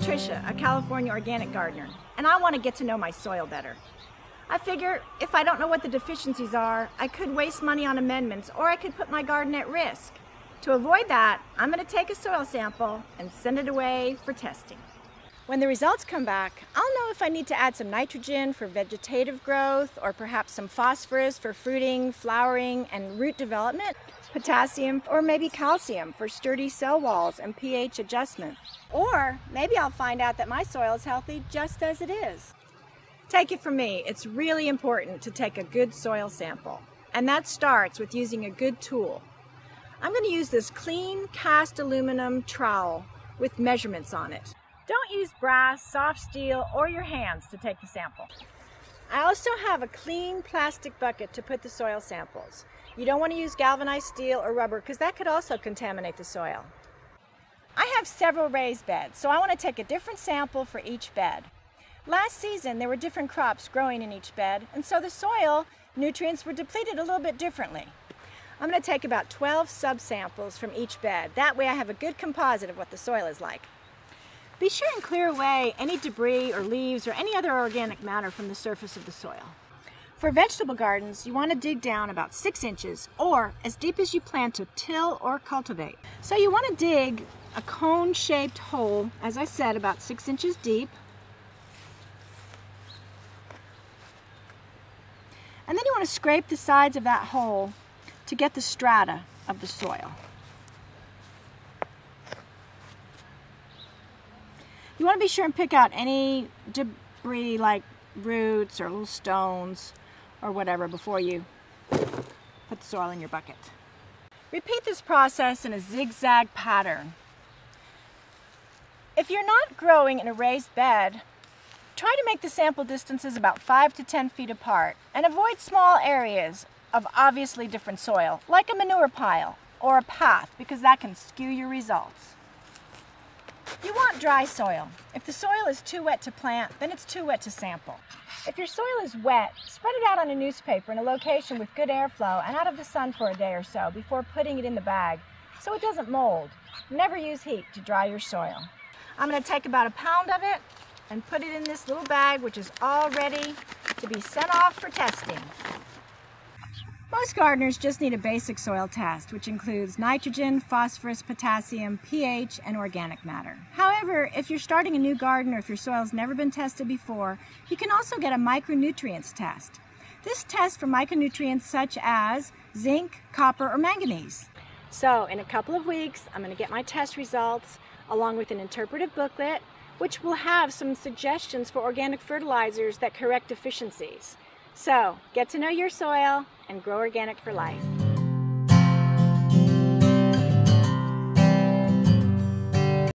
Patricia, a California organic gardener, and I want to get to know my soil better. I figure if I don't know what the deficiencies are, I could waste money on amendments or I could put my garden at risk. To avoid that, I'm going to take a soil sample and send it away for testing. When the results come back, I'll know if I need to add some nitrogen for vegetative growth or perhaps some phosphorus for fruiting, flowering, and root development, potassium, or maybe calcium for sturdy cell walls and pH adjustment. Or maybe I'll find out that my soil is healthy just as it is. Take it from me, it's really important to take a good soil sample. And that starts with using a good tool. I'm going to use this clean cast aluminum trowel with measurements on it. Don't use brass, soft steel, or your hands to take the sample. I also have a clean plastic bucket to put the soil samples. You don't want to use galvanized steel or rubber because that could also contaminate the soil. I have several raised beds, so I want to take a different sample for each bed. Last season, there were different crops growing in each bed, and so the soil nutrients were depleted a little bit differently. I'm going to take about 12 subsamples from each bed. That way I have a good composite of what the soil is like. Be sure and clear away any debris or leaves or any other organic matter from the surface of the soil. For vegetable gardens, you want to dig down about six inches or as deep as you plan to till or cultivate. So you want to dig a cone-shaped hole, as I said, about six inches deep. And then you want to scrape the sides of that hole to get the strata of the soil. You want to be sure and pick out any debris like roots or little stones or whatever before you put the soil in your bucket. Repeat this process in a zigzag pattern. If you're not growing in a raised bed, try to make the sample distances about 5 to 10 feet apart and avoid small areas of obviously different soil, like a manure pile or a path, because that can skew your results. You want dry soil. If the soil is too wet to plant, then it's too wet to sample. If your soil is wet, spread it out on a newspaper in a location with good airflow and out of the sun for a day or so before putting it in the bag so it doesn't mold. Never use heat to dry your soil. I'm going to take about a pound of it and put it in this little bag which is all ready to be sent off for testing. Most gardeners just need a basic soil test, which includes nitrogen, phosphorus, potassium, pH, and organic matter. However, if you're starting a new garden or if your soil's never been tested before, you can also get a micronutrients test. This tests for micronutrients such as zinc, copper, or manganese. So, in a couple of weeks, I'm going to get my test results along with an interpretive booklet, which will have some suggestions for organic fertilizers that correct deficiencies. So, get to know your soil and grow organic for life.